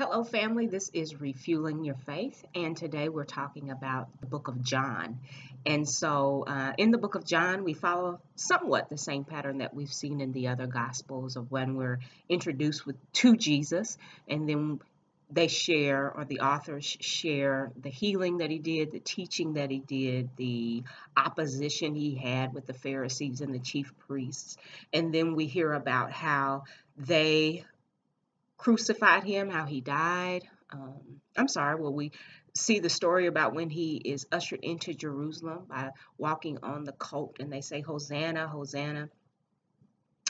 Hello, family. This is Refueling Your Faith, and today we're talking about the book of John. And so, uh, in the book of John, we follow somewhat the same pattern that we've seen in the other Gospels of when we're introduced with to Jesus, and then they share, or the authors share, the healing that he did, the teaching that he did, the opposition he had with the Pharisees and the chief priests, and then we hear about how they crucified him, how he died. Um, I'm sorry, well, we see the story about when he is ushered into Jerusalem by walking on the colt, and they say, Hosanna, Hosanna.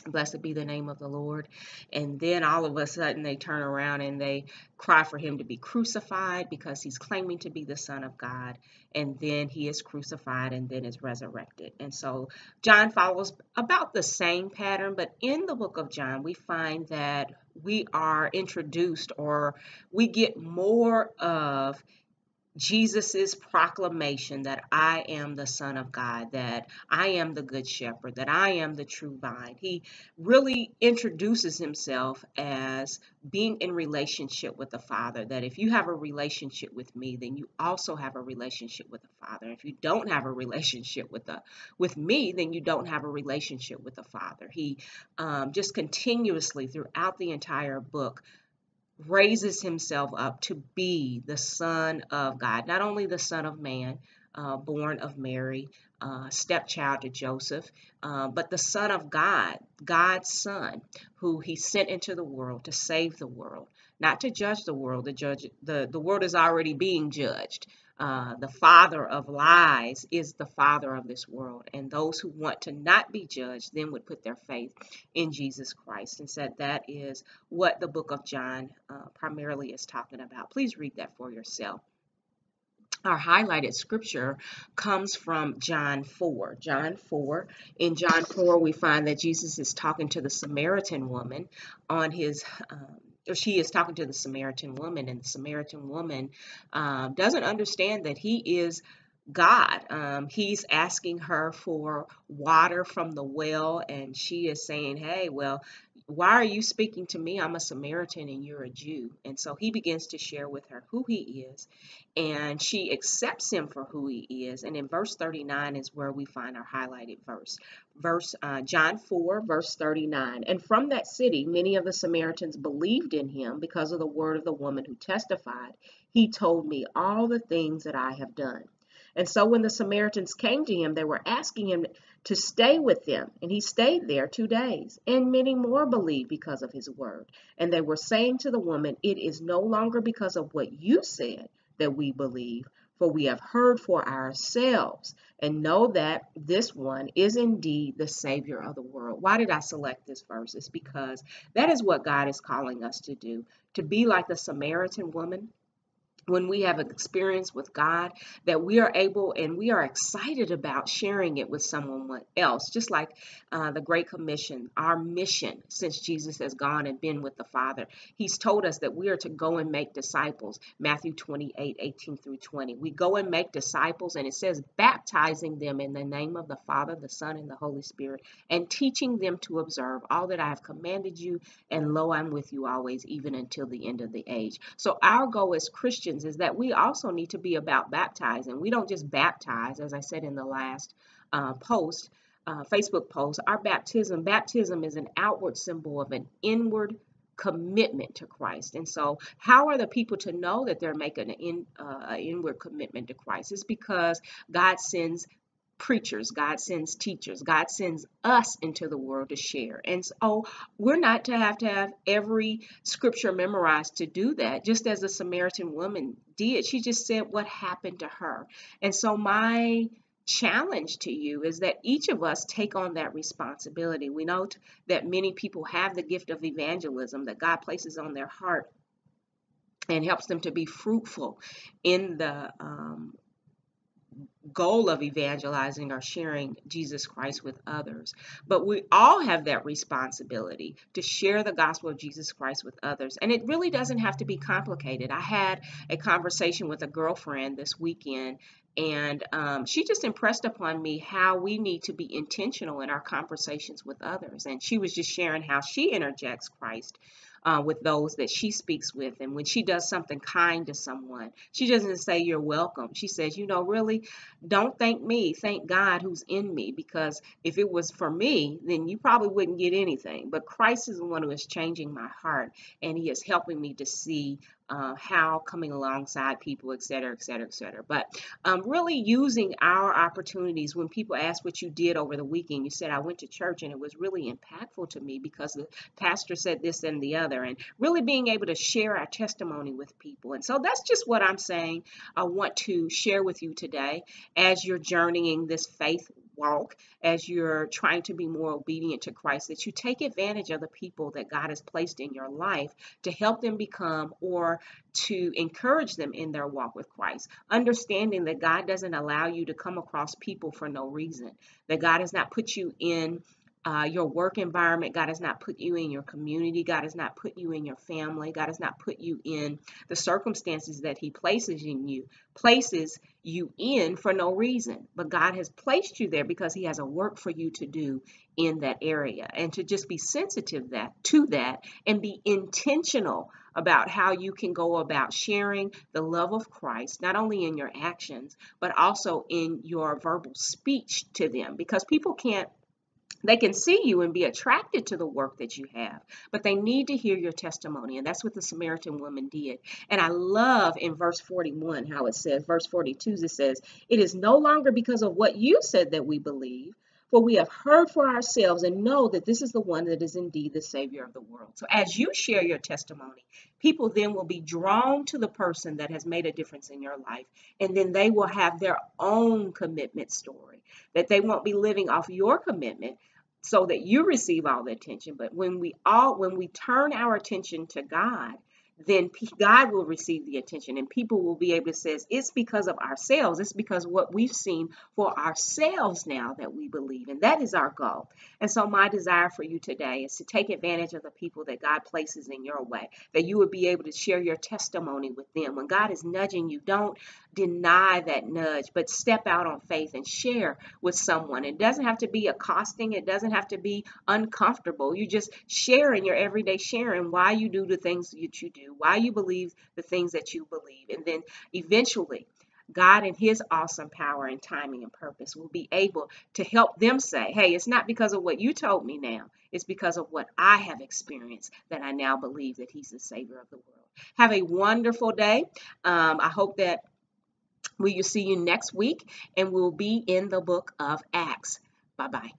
Blessed be the name of the Lord. And then all of a sudden they turn around and they cry for him to be crucified because he's claiming to be the Son of God. And then he is crucified and then is resurrected. And so John follows about the same pattern, but in the book of John, we find that we are introduced or we get more of Jesus's proclamation that I am the Son of God, that I am the Good Shepherd, that I am the true vine. He really introduces himself as being in relationship with the Father. That if you have a relationship with me, then you also have a relationship with the Father. If you don't have a relationship with the with me, then you don't have a relationship with the Father. He um, just continuously throughout the entire book raises himself up to be the Son of God, not only the Son of Man, uh, born of Mary, uh, stepchild to Joseph, uh, but the Son of God, God's Son, who He sent into the world to save the world, not to judge the world. The judge, the the world is already being judged, uh, the father of lies is the father of this world. And those who want to not be judged then would put their faith in Jesus Christ. And said that is what the book of John uh, primarily is talking about. Please read that for yourself. Our highlighted scripture comes from John 4. John 4. In John 4, we find that Jesus is talking to the Samaritan woman on his um, or she is talking to the Samaritan woman, and the Samaritan woman um, doesn't understand that he is God. Um, he's asking her for water from the well, and she is saying, Hey, well, why are you speaking to me? I'm a Samaritan and you're a Jew. And so he begins to share with her who he is, and she accepts him for who he is. And in verse 39 is where we find our highlighted verse. Verse uh, John 4, verse 39. And from that city, many of the Samaritans believed in him because of the word of the woman who testified. He told me all the things that I have done. And so when the Samaritans came to him, they were asking him to stay with them. And he stayed there two days. And many more believed because of his word. And they were saying to the woman, It is no longer because of what you said that we believe, for we have heard for ourselves and know that this one is indeed the Savior of the world. Why did I select this verse? It's because that is what God is calling us to do to be like the Samaritan woman when we have an experience with God that we are able and we are excited about sharing it with someone else. Just like uh, the Great Commission, our mission since Jesus has gone and been with the Father, He's told us that we are to go and make disciples. Matthew 28 18 through 20. We go and make disciples, and it says, baptizing them in the name of the Father, the Son, and the Holy Spirit, and teaching them to observe all that I have commanded you. And lo, I'm with you always, even until the end of the age. So, our goal as Christians is that we also need to be about baptizing. We don't just baptize, as I said in the last uh, post, uh, Facebook post. Our baptism, baptism is an outward symbol of an inward commitment to Christ. And so, how are the people to know that they're making an in, uh, inward commitment to Christ? It's because God sends preachers, God sends teachers, God sends us into the world to share. And so we're not to have to have every scripture memorized to do that, just as the Samaritan woman did. She just said what happened to her. And so my challenge to you is that each of us take on that responsibility. We know that many people have the gift of evangelism that God places on their heart and helps them to be fruitful in the um, goal of evangelizing or sharing Jesus Christ with others. But we all have that responsibility to share the gospel of Jesus Christ with others. And it really doesn't have to be complicated. I had a conversation with a girlfriend this weekend, and um, she just impressed upon me how we need to be intentional in our conversations with others. And she was just sharing how she interjects Christ uh, with those that she speaks with. And when she does something kind to someone, she doesn't say, You're welcome. She says, You know, really, don't thank me. Thank God who's in me. Because if it was for me, then you probably wouldn't get anything. But Christ is the one who is changing my heart, and He is helping me to see uh, how coming alongside people, et cetera, et cetera, et cetera. But um, really using our opportunities when people ask what you did over the weekend, you said, I went to church and it was really impactful to me because the pastor said this and the other, and really being able to share our testimony with people. And so that's just what I'm saying I want to share with you today as you're journeying this faith walk as you're trying to be more obedient to Christ, that you take advantage of the people that God has placed in your life to help them become or to encourage them in their walk with Christ. Understanding that God doesn't allow you to come across people for no reason, that God has not put you in uh, your work environment. God has not put you in your community. God has not put you in your family. God has not put you in the circumstances that He places in you, places you in for no reason. But God has placed you there because He has a work for you to do in that area, and to just be sensitive that to that and be intentional about how you can go about sharing the love of Christ, not only in your actions, but also in your verbal speech to them, because people can't they can see you and be attracted to the work that you have, but they need to hear your testimony. And that's what the Samaritan woman did. And I love in verse 41 how it says, verse 42, it says, It is no longer because of what you said that we believe, for we have heard for ourselves and know that this is the one that is indeed the Savior of the world. So as you share your testimony, people then will be drawn to the person that has made a difference in your life. And then they will have their own commitment story, that they won't be living off your commitment, so that you receive all the attention but when we all when we turn our attention to god then God will receive the attention and people will be able to say it's because of ourselves. It's because what we've seen for ourselves now that we believe. And that is our goal. And so my desire for you today is to take advantage of the people that God places in your way, that you would be able to share your testimony with them. When God is nudging you, don't deny that nudge, but step out on faith and share with someone. It doesn't have to be accosting. It doesn't have to be uncomfortable. You just share in your everyday sharing why you do the things that you do why you believe the things that you believe. And then eventually, God in His awesome power and timing and purpose will be able to help them say, hey, it's not because of what you told me now, it's because of what I have experienced that I now believe that He's the Savior of the world. Have a wonderful day. Um, I hope that we will see you next week, and we'll be in the book of Acts. Bye bye.